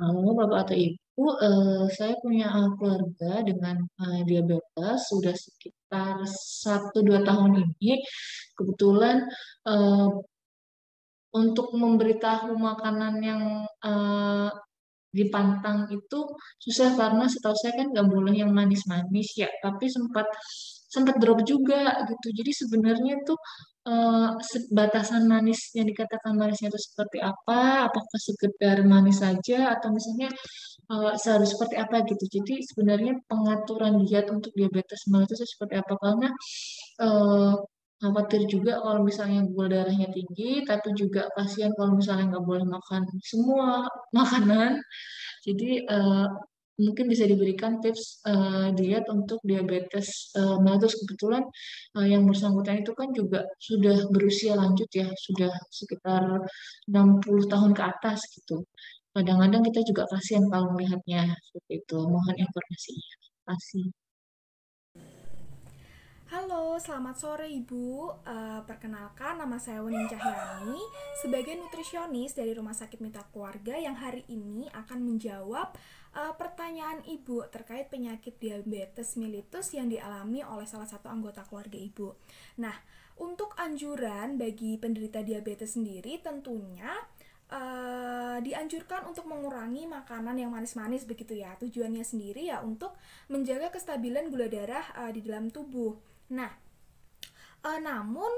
Halo Bapak atau Ibu, eh, saya punya keluarga dengan eh, diabetes sudah sekitar satu dua tahun ini. Kebetulan eh, untuk memberitahu makanan yang dipantang itu susah karena setahu saya kan nggak boleh yang manis-manis ya, tapi sempat sempat drop juga gitu. Jadi sebenarnya tuh eh, batasan manis yang dikatakan manisnya itu seperti apa? Apakah sekedar manis saja atau misalnya eh, seharus seperti apa gitu. Jadi sebenarnya pengaturan diet untuk diabetes mellitus itu seperti apa? Karena eh, khawatir juga kalau misalnya gula darahnya tinggi, tapi juga kasihan kalau misalnya nggak boleh makan semua makanan. Jadi eh, mungkin bisa diberikan tips eh, diet untuk diabetes eh, mellitus. Kebetulan eh, yang bersangkutan itu kan juga sudah berusia lanjut ya, sudah sekitar 60 tahun ke atas gitu. Kadang-kadang kita juga kasihan kalau melihatnya seperti itu. Mohon informasinya. Kasih. Halo, selamat sore Ibu. Eh, perkenalkan, nama saya Wening Cahyani sebagai nutrisionis dari Rumah Sakit Mitra Keluarga yang hari ini akan menjawab eh, pertanyaan Ibu terkait penyakit diabetes mellitus yang dialami oleh salah satu anggota keluarga Ibu. Nah, untuk anjuran bagi penderita diabetes sendiri tentunya eh, dianjurkan untuk mengurangi makanan yang manis-manis begitu ya. Tujuannya sendiri ya untuk menjaga kestabilan gula darah eh, di dalam tubuh. Nah, eh, namun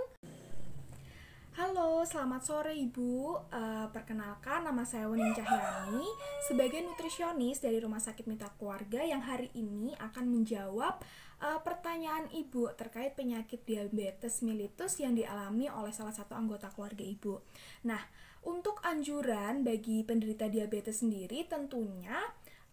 Halo, selamat sore Ibu. Eh, perkenalkan, nama saya Wening Cahyani sebagai nutrisionis dari Rumah Sakit Mitra Keluarga yang hari ini akan menjawab eh, pertanyaan Ibu terkait penyakit diabetes mellitus yang dialami oleh salah satu anggota keluarga Ibu. Nah, untuk anjuran bagi penderita diabetes sendiri tentunya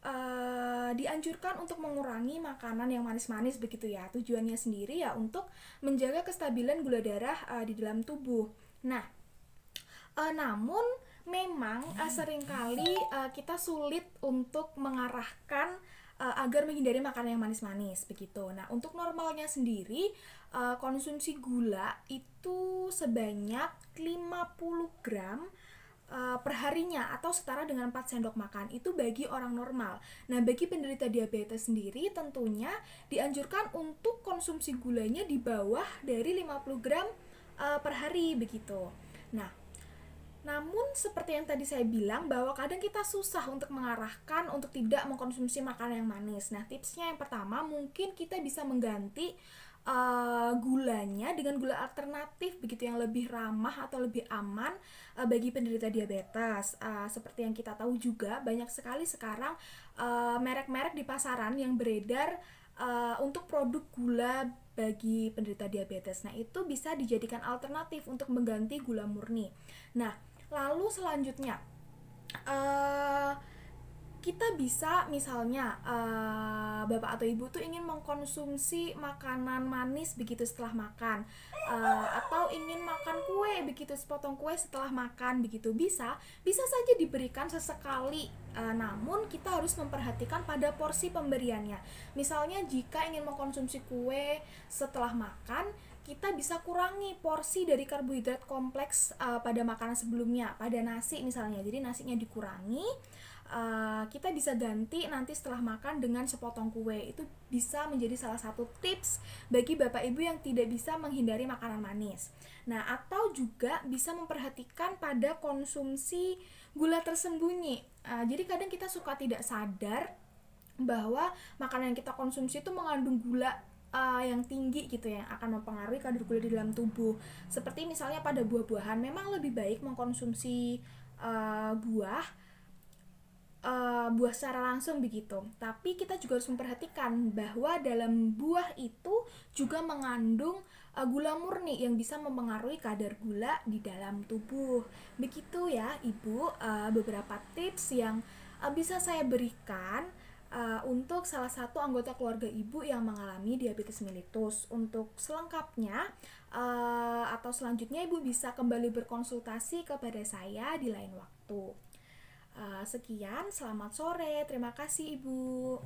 eh, dianjurkan untuk mengurangi makanan yang manis-manis begitu ya. Tujuannya sendiri ya untuk menjaga kestabilan gula darah eh, di dalam tubuh. Nah, uh, namun memang uh, sering kali uh, kita sulit untuk mengarahkan uh, agar menghindari makanan yang manis-manis begitu. Nah, untuk normalnya sendiri uh, konsumsi gula itu sebanyak 50 gram uh, perharinya atau setara dengan 4 sendok makan itu bagi orang normal. Nah, bagi penderita diabetes sendiri tentunya dianjurkan untuk konsumsi gulanya di bawah dari 50 gram uh, per hari begitu. Nah, namun seperti yang tadi saya bilang bahwa kadang kita susah untuk mengarahkan untuk tidak mengkonsumsi makanan yang manis. Nah, tipsnya yang pertama mungkin kita bisa mengganti uh, gulanya dengan gula alternatif begitu yang lebih ramah atau lebih aman uh, bagi penderita diabetes. Uh, seperti yang kita tahu juga banyak sekali sekarang merek-merek uh, di pasaran yang beredar uh, untuk produk gula bagi penderita diabetes. Nah, itu bisa dijadikan alternatif untuk mengganti gula murni. Nah, lalu selanjutnya uh, kita bisa misalnya uh, bapak atau ibu tuh ingin mengkonsumsi makanan manis begitu setelah makan. Uh, atau ingin makan kue begitu sepotong kue setelah makan begitu. Bisa bisa saja diberikan sesekali. Uh, namun kita harus memperhatikan pada porsi pemberiannya. Misalnya jika ingin mengkonsumsi kue setelah makan kita bisa kurangi porsi dari karbohidrat kompleks uh, pada makanan sebelumnya pada nasi misalnya. Jadi nasinya dikurangi uh, kita bisa ganti nanti setelah makan dengan sepotong kue. Itu bisa menjadi salah satu tips bagi bapak ibu yang tidak bisa menghindari makanan manis. Nah atau juga bisa memperhatikan pada konsumsi gula tersembunyi. Uh, jadi kadang kita suka tidak sadar bahwa makanan yang kita konsumsi itu mengandung gula uh, yang tinggi gitu ya akan mempengaruhi kadar gula di dalam tubuh. Seperti misalnya pada buah-buahan memang lebih baik mengkonsumsi uh, buah uh, buah secara langsung begitu. Tapi kita juga harus memperhatikan bahwa dalam buah itu juga mengandung uh, gula murni yang bisa mempengaruhi kadar gula di dalam tubuh. Begitu ya, Ibu, uh, beberapa tips yang uh, bisa saya berikan uh, untuk salah satu anggota keluarga Ibu yang mengalami diabetes mellitus. Untuk selengkapnya uh, atau selanjutnya Ibu bisa kembali berkonsultasi kepada saya di lain waktu. Uh, sekian, selamat sore. Terima kasih, Ibu.